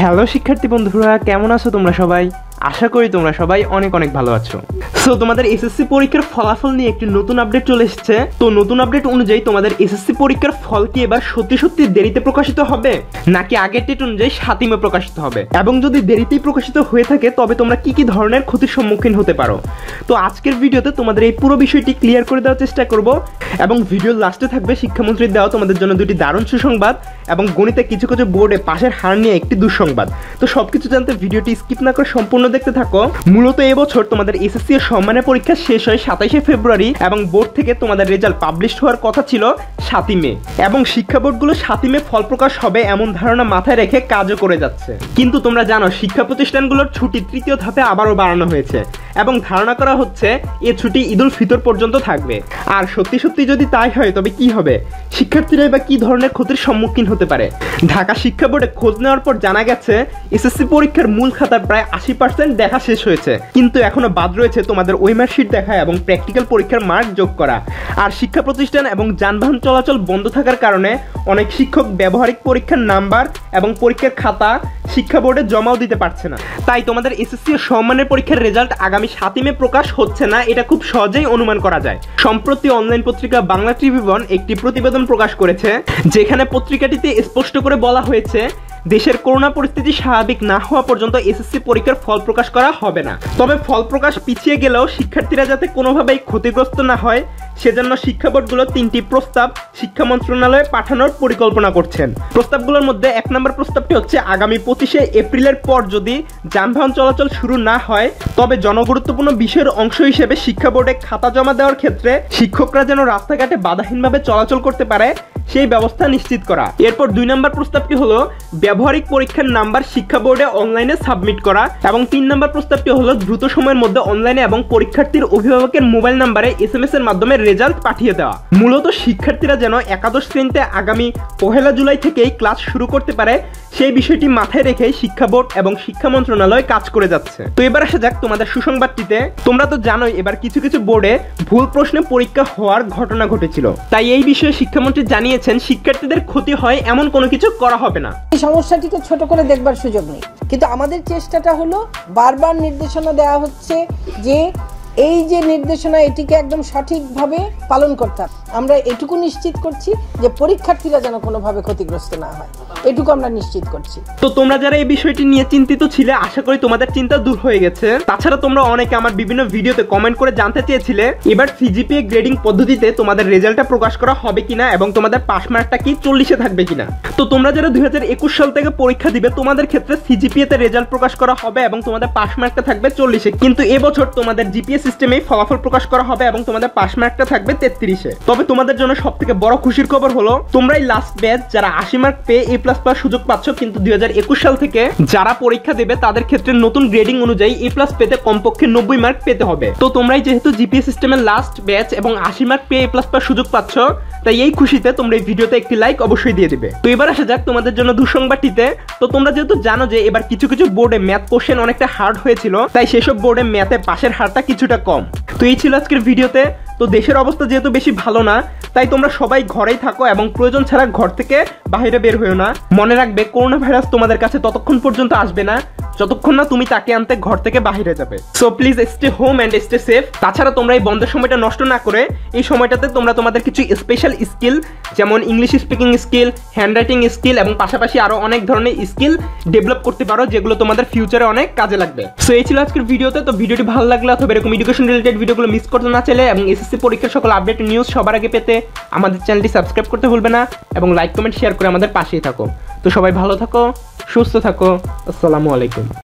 Hello শিক্ষার্থী বন্ধুরা, কেমন আছো তোমরা সবাই? আশা করি তোমরা সবাই অনেক অনেক ভালো আছো। সো তোমাদের এসএসসি পরীক্ষার ফলাফল নিয়ে একটি নতুন আপডেট চলে এসেছে। তো নতুন আপডেট অনুযায়ী তোমাদের এসএসসি পরীক্ষার ফল কি এবার সত্যি সত্যি দেরিতে প্রকাশিত হবে? নাকি আগের ডেট অনুযায়ী সাতিমে প্রকাশিত হবে? এবং যদি দেরিতেই প্রকাশিত হয়ে থাকে, তবে তোমরা কি কি ধরনের ক্ষতির সম্মুখীন হতে পারো? তো আজকের ভিডিওতে তোমাদের এই পুরো বিষয়টি ক্লিয়ার করে দেওয়ার চেষ্টা করব। এবং ভিডিওর লাস্টে থাকবে শিক্ষামন্ত্রীর দেওয়া তোমাদের জন্য দুটি দারুণ সুসংবাদ এবং গণিতে কিছু কিছু বোর্ডে পাশের হার নিয়ে একটি দুঃসংবাদ। তো সবকিছু জানতে ভিডিওটি স্কিপ না করে সম্পূর্ণ দেখতে থাকো। মূলত এবছর তোমাদের এসএসসি এর সম্মানের পরীক্ষা শেষ হয় সাতাইশে ফেব্রুয়ারি এবং বোর্ড থেকে তোমাদের রেজাল্ট পাবলিশ হওয়ার কথা ছিল সাতই মে। এবং শিক্ষা বোর্ডগুলো সাতই মে ফল প্রকাশ হবে এমন ধারণা মাথায় রেখে কাজও করে যাচ্ছে। কিন্তু তোমরা জানো, শিক্ষা প্রতিষ্ঠানগুলোর ছুটি তৃতীয় ধাপে আবারও বাড়ানো হয়েছে। এবং ধারণা করা হচ্ছে, এ ছুটি ঈদুল ফিতর পর্যন্ত থাকবে। আর সত্যি সত্যি যদি তাই হয়, তবে কি হবে? শিক্ষার্থীরা বা কি ধরনের ক্ষতির সম্মুখীন হতে পারে? ঢাকা শিক্ষা বোর্ডে খোঁজ নেওয়ার পর জানা গেছে, এসএসসি পরীক্ষার মূল খাতার প্রায় আশি পার্সেন্ট দেখা শেষ হয়েছে। কিন্তু এখনও বাদ রয়েছে তোমাদের ওই মার্কশিট দেখা এবং প্র্যাকটিক্যাল পরীক্ষার মার্ক যোগ করা। আর শিক্ষা প্রতিষ্ঠান এবং যানবাহন চলাচল বন্ধ থাকার কারণে অনেক শিক্ষক ব্যবহারিক পরীক্ষার নাম্বার এবং পরীক্ষার খাতা শিক্ষা বোর্ডে জমাও দিতে পারছে না। তাই তোমাদের এসএসসি সম্মানের পরীক্ষার রেজাল্ট আগামী সাতই মে প্রকাশ হচ্ছে না, এটা খুব সহজেই অনুমান করা যায়। সম্প্রতি অনলাইন পত্রিকা বাংলা ত্রিভুবন একটি প্রতিবেদন প্রকাশ করেছে, যেখানে পত্রিকাটিতে স্পষ্ট করে বলা হয়েছে দেশের করোনা পরিস্থিতি স্বাভাবিক না হওয়া পর্যন্ত এসএসসি পরীক্ষার ফল প্রকাশ করা হবে না। তবে ফল প্রকাশ পিছিয়ে গেলেও শিক্ষার্থীরা যাতে কোনোভাবেই ক্ষতিগ্রস্ত না হয়, সেজন্য শিক্ষা বোর্ডগুলো তিনটি প্রস্তাব শিক্ষা মন্ত্রণালয়ে পাঠানোর পরিকল্পনা করছেন। প্রস্তাবগুলোর মধ্যে এক নম্বর প্রস্তাবটি হচ্ছে, আগামী পঁচিশে এপ্রিলের পর যদি যানবাহন চলাচল শুরু না হয়, তবে জনগুরুত্বপূর্ণ বিষয়ের অংশ হিসেবে শিক্ষা বোর্ডে খাতা জমা দেওয়ার ক্ষেত্রে শিক্ষকরা যেন রাস্তাঘাটে বাধাহীনভাবে চলাচল করতে পারে সেই ব্যবস্থা নিশ্চিত করা। এরপর দুই নম্বর প্রস্তাবটি হলো ব্যবহারিক পরীক্ষার নাম্বার শিক্ষা বোর্ডে অনলাইনে সাবমিট করা এবং তিন নম্বর প্রস্তাবটি হলো দ্রুত সময়ের মধ্যে অনলাইনে এবং পরীক্ষার্থীর অভিভাবকের মোবাইল নাম্বারে এস এম এস এর মাধ্যমে রেজাল্ট পাঠিয়ে দেওয়া। মূলত শিক্ষার্থীরা যেন একাদশ শ্রেণীতে আগামী পহেলা জুলাই থেকেই ক্লাস শুরু করতে পারে, সেই বিষয়টি মাথায় রেখে শিক্ষা বোর্ড এবং শিক্ষা মন্ত্রণালয় কাজ করে যাচ্ছে। তো এবার আসা যাক তোমাদের সুসংবাদটিতে। তোমরা তো জানোই, এবার কিছু কিছু বোর্ডে ভুল প্রশ্নে পরীক্ষা হওয়ার ঘটনা ঘটেছিল। তাই এই বিষয়ে শিক্ষামন্ত্রী জানিয়েছেন, শিক্ষার্থীদের ক্ষতি হয় এমন কোনো কিছু করা হবে না। এই সমস্যাটিকে ছোট করে দেখবার সুযোগ নেই। কিন্তু আমাদের চেষ্টাটা হলো বারবার নির্দেশনা দেওয়া হচ্ছে যে, এই যে নির্দেশনা, এটিকে একদম সঠিকভাবে পালন করতে হবে। আমরা এটুকু নিশ্চিত করছি যে পরীক্ষার্থীরা যেন কোনোভাবে ক্ষতিগ্রস্ত না হয়। এটুকু আমরা নিশ্চিত করছি। তো তোমরা যারা এই বিষয়টি নিয়ে চিন্তিত ছিলে, আশা করি তোমাদের চিন্তা দূর হয়ে গেছে। তাছাড়া তোমরা অনেকে আমার বিভিন্ন ভিডিওতে কমেন্ট করে জানতে চেয়েছিলে, এবার সিজিপিএ গ্রেডিং পদ্ধতিতে তোমাদের রেজাল্টটা প্রকাশ করা হবে কিনা এবং তোমাদের পাস মার্কটা কি চল্লিশে থাকবে কিনা। তো তোমরা যারা দুই হাজার একুশ সাল থেকে পরীক্ষা দিবে, তোমাদের ক্ষেত্রে সিজিপিএ তে রেজাল্ট প্রকাশ করা হবে এবং তোমাদের পাস মার্কটা থাকবে চল্লিশে। কিন্তু এবছর তোমাদের জিপিএ সিস্টেমেই ফলাফল প্রকাশ করা হবে এবং তোমাদের পাস মার্কটা থাকবে তেত্রিশে। তবে তোমাদের জন্য সব থেকে বড় খুশির খবর হলো, তোমরাই লাস্ট ব্যাচ যারা আশি মার্ক পেয়ে এ প্লাস প্লাস সুযোগ পাচ্ছ কিন্তু দুই সাল থেকে যারা পরীক্ষা দেবে তাদের ক্ষেত্রে নতুন গ্রেডিং অনুযায়ী এ প্লাস পেতে কমপক্ষে নব্বই মার্ক পেতে হবে। তো তোমরাই যেহেতু জিপিএ সিস্টেমের লাস্ট ব্যাচ এবং আশি মার্ক পেয়ে এ প্লাস প্লাস সুযোগ পাচ্ছ, তাই এই খুশিতে তোমরা এই ভিডিওতে একটি লাইক অবশ্যই দিয়ে দিবে। তো এবার আসা যাক তোমাদের জন্য দুঃসংবাদটিতে। তো তোমরা যেহেতু জানো যে এবার কিছু কিছু বোর্ডে ম্যাথ কোশ্চেন অনেকটা হার্ড হয়েছিল, তাই সেসব বোর্ডে ম্যাথে পাশের হারটা কিছুটা কম। তো এই ছিল আজকের ভিডিওতে তো দেশের অবস্থা যেহেতু বেশি ভালো না, তাই তোমরা সবাই ঘরেই থাকো এবং প্রয়োজন ছাড়া ঘর থেকে বাইরে বের হয়েও না। মনে রাখবে করোনা ভাইরাস তোমাদের কাছে ততক্ষণ পর্যন্ত আসবে না। যতক্ষণ না তুমি তাকে আনতে ঘর থেকে বাহিরে যাবে। So please stay home and stay safe তাছাড়া তোমরা এই বন্ধের সময়টা নষ্ট না করে এই সময়টাতে তোমরা তোমাদের কিছু স্পেশাল স্কিল যেমন English speaking skill handwriting skill এবং পাশাপাশি আরও অনেক ধরনের স্কিল ডেভেলপ করতে পারো, যেগুলো তোমাদের ফিউচারে অনেক কাজে লাগবে। সো এই ছিল আজকের ভিডিওতে। তো ভিডিওটি ভালো লাগলে অথবা এরকম এডুকেশন রিলেটেড ভিডিওগুলো মিস করতে না চাইলে এবং এসএসসি পরীক্ষার সকল আপডেট নিউজ সবার আগে পেতে আমাদের চ্যানেলটি সাবস্ক্রাইব করতে ভুলবে না এবং লাইক কমেন্ট শেয়ার করে আমাদের পাশেই থাকো। তো সবাই ভালো থাকো। সুস্থ থাকো আসসালামু আলাইকুম।